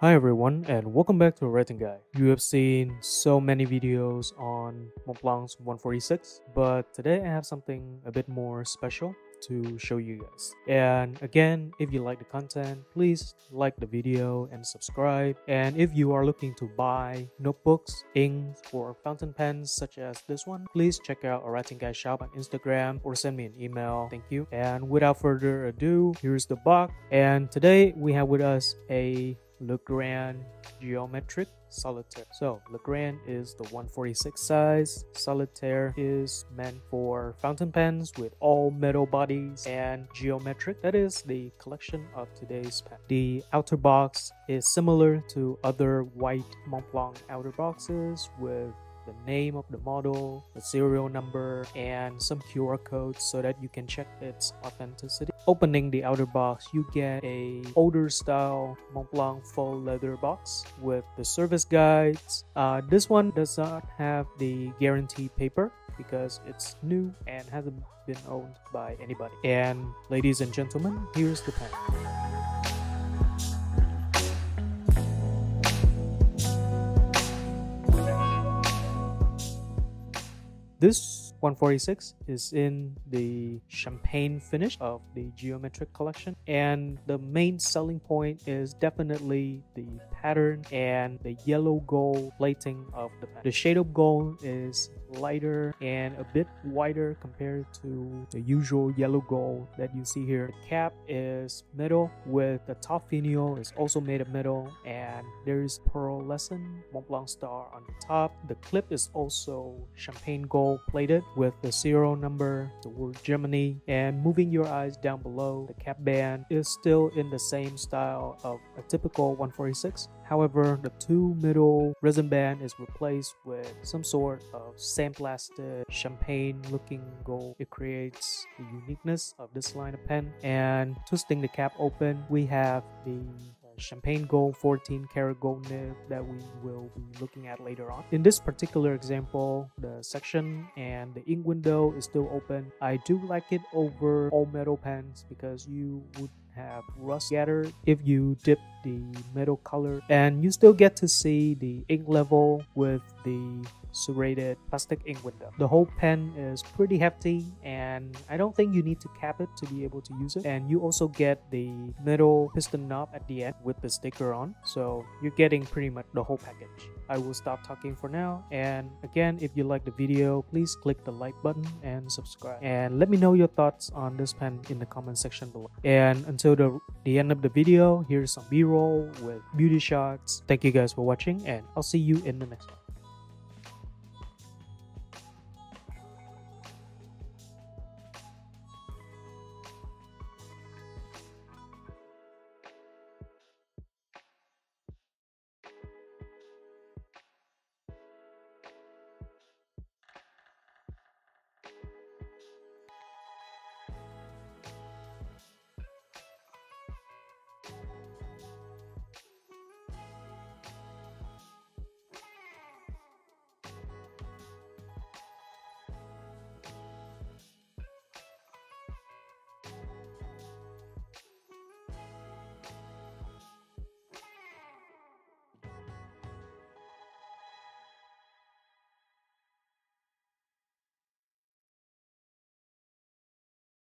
Hi everyone and welcome back to Writing Guy. You have seen so many videos on Montblanc's 146, but today I have something a bit more special to show you guys. And again, if you like the content, please like the video and subscribe. And if you are looking to buy notebooks, inks, or fountain pens such as this one, please check out our Writing Guy shop on Instagram or send me an email. Thank you. And without further ado, here's the box. And today we have with us a Legrand Geometric Solitaire. So Legrand is the 146 size. Solitaire is meant for fountain pens with all metal bodies and geometric. That is the collection of today's pen. The outer box is similar to other white Montblanc outer boxes with the name of the model, the serial number, and some QR codes so that you can check its authenticity. Opening the outer box, you get a older style Montblanc faux leather box with the service guides. Uh, this one does not have the guarantee paper because it's new and hasn't been owned by anybody. And ladies and gentlemen, here's the pen. This 146 is in the champagne finish of the geometric collection and the main selling point is definitely the pattern and the yellow gold plating of the. The shade of gold is lighter and a bit wider compared to the usual yellow gold that you see here. The cap is metal with the top finial is also made of metal and there is pearlescent Mont Blanc star on the top. The clip is also champagne gold plated with the serial number, the word Germany and moving your eyes down below the cap band is still in the same style of a typical 146 However, the two middle resin band is replaced with some sort of sandblasted champagne looking gold. It creates the uniqueness of this line of pen. And twisting the cap open, we have the uh, champagne gold 14 karat gold nib that we will be looking at later on. In this particular example, the section and the ink window is still open. I do like it over all metal pens because you would have rust gathered if you dip the metal color and you still get to see the ink level with the serrated plastic ink window. The whole pen is pretty hefty and I don't think you need to cap it to be able to use it. And you also get the metal piston knob at the end with the sticker on. So you're getting pretty much the whole package. I will stop talking for now. And again, if you like the video, please click the like button and subscribe. And let me know your thoughts on this pen in the comment section below. And until the, the end of the video, here's some b-roll with beauty shots. Thank you guys for watching and I'll see you in the next one.